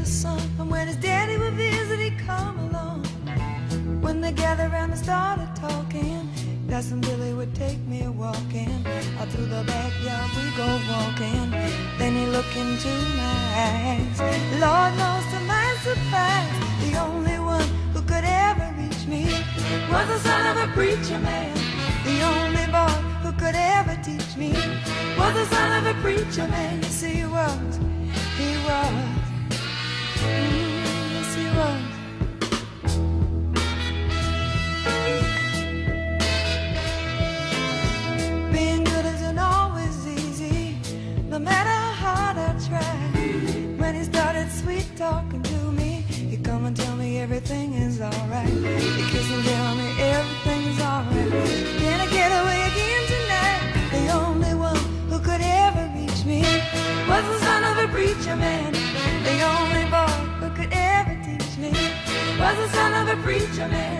And when his daddy would visit, he'd come along. When they gathered around and started talking, Cousin Billy would take me walking. Out through the backyard we go walking. Then he looked into my eyes. Lord knows to my surprise, the only one who could ever reach me was the son of a preacher man. The only boy who could ever teach me was the son of a preacher man. Everything is alright. He kiss and tell me everything is alright. Can I get away again tonight? The only one who could ever reach me was the son of a preacher man. The only boy who could ever teach me was the son of a preacher man.